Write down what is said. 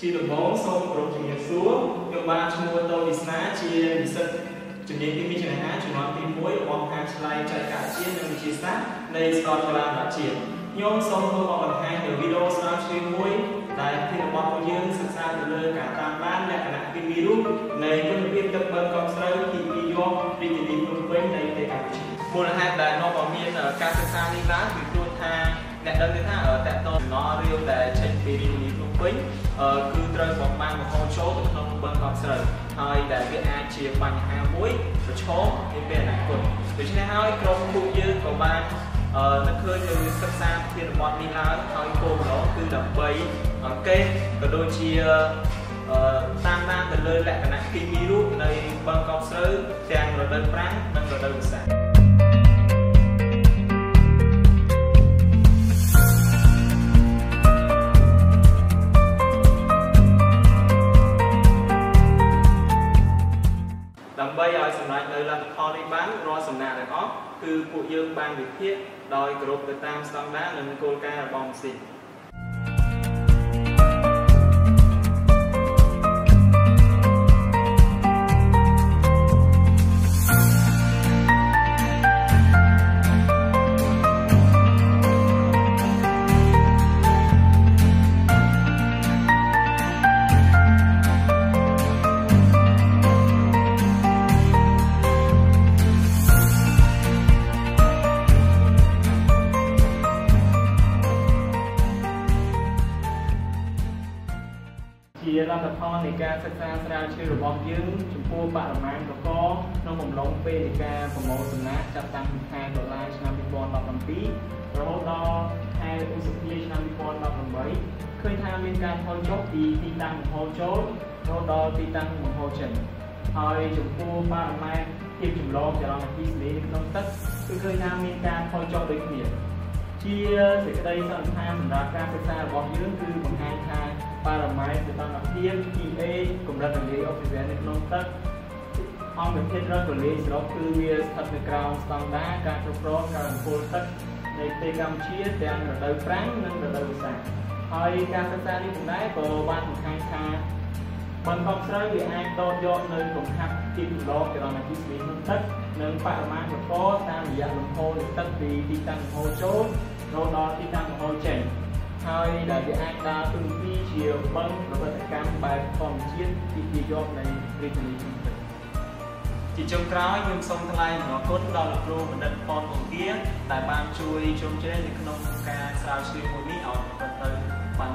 ជាដំបូងសូមគោរពជំរាបសួរខ្ញុំបានឈ្មោះតូវិស្នាជានិស្សិតជំនាញគីមីចំណេះអាហារជំនាន់ទី1របស់ខាងឆ្លៃចែកការជាតិនិងវិទ្យាសាស្ត្រនៃសាកលវិទ្យាល័យរដ្ឋជាតិខ្ញុំសូមធ្វើបទបង្ហាញនៅវីដេអូស្រាវជ្រាវមួយដែលភាគរបស់ពួកយើងសិក្សាទៅលើការតាមដានលក្ខណៈគីមីរូបនៃគុណភាពទឹកបឹងកោះស្រូវទី2យករាជធានីភ្នំពេញនៃប្រទេសកម្ពុជាមូលហេតុដែលនាំឲ្យមានការសិក្សានេះឡើងគឺព្រោះថាអ្នកដឹងទេថាតកតតំណរាវដែលចេញពីរាជធានីភ្នំពេញ គឺត្រូវបបានបង្ហូរចូលទៅក្នុងបឹងកោះស្រូវហើយដែលវាអាចជាបញ្ហាមួយប្រឈមនាពេលអនាគតដូច្នេះហើយក្រុមពួកយើងក៏បាននឹកឃើញនៅសិក្សាភាររបស់នេះឡើងហើយគោលបំណងគឺដើម្បីកេះក៏ដូចជាតាមដានទៅលើលក្ខណៈគីមីរូបនៃបឹងកោះស្រូវទាំងរដូវប្រាំងនិងរដូវវស្សា ដើម្បីឲ្យសម្រេចនៅលទ្ធផលនេះបានរាល់សំណាក់ទាំងអស់គឺពួកយើងបានវិភាគដោយគោរពទៅតាមស្តង់ដារនិងគោលការណ៍របស់ម៉ាស៊ីន ជាលទ្ធផលនៃការសិក្សាស្រាវជ្រាវរបស់យើងចំពោះបរិមាណកកក្នុងកំឡុងពេលនៃការប្រមូលសំណាក់ចាប់តាំងពីខែតុលាឆ្នាំ2017រហូតដល់ខែឧសភាឆ្នាំ2018ឃើញថាមានការថយចុះពីទីតាំងបង្ហូរចូលរហូតដល់ទីតាំងបង្ហូរចេញហើយចំពោះបរិមាណភាពចម្លងចរន្តអគ្គិសនីនៅក្នុងទឹកគឺឃើញថាមានការថយចុះដូចគ្នាជាសេចក្តីសន្និដ្ឋានសម្រាប់ការសិក្សារបស់យើងគឺបង្ហាញថា បារម៉ែត្រសីតុណ្ហភាព PA កម្រិតរលាយអុកស៊ីហ្សែននៅក្នុងទឹកអង្គធាតុរ៉ូទលាយសរុបគឺវាស្ថិតនៅក្រោមស្តង់ដារការគ្រប់គ្រងការបំពុលទឹកនៃប្រទេសកម្ពុជាទាំងរដូវប្រាំងនិងរដូវវស្សាហើយការសិក្សានេះផងដែរក៏បានបង្ហាញថាបន្ទាប់ស្រូវវាអាចតតយកនៅកង្ហាប់ទីចម្លងចរន្តអគ្គិសនីក្នុងទឹកនិងបរិមាណកកតាមរយៈលំហូរនៃទឹកពីទីតាំងលំហូរចូលរហូតដល់ទីតាំងលំហូរចេញ ហើយដែលវាអាចដើរតួនាទីជាបឹងប្រវត្តិកម្មបែបធម្មជាតិទីជាយកនៃរាជធានីភ្នំពេញជាចុងក្រោយខ្ញុំសូមថ្លែងអំណរគុណដល់លោកគ្រូបណ្ឌិតផនពងាដែលបានជួយជុំជ្រែងនៅក្នុងការស្រាវជ្រាវមួយនេះឲ្យប្រព្រឹត្តទៅបាន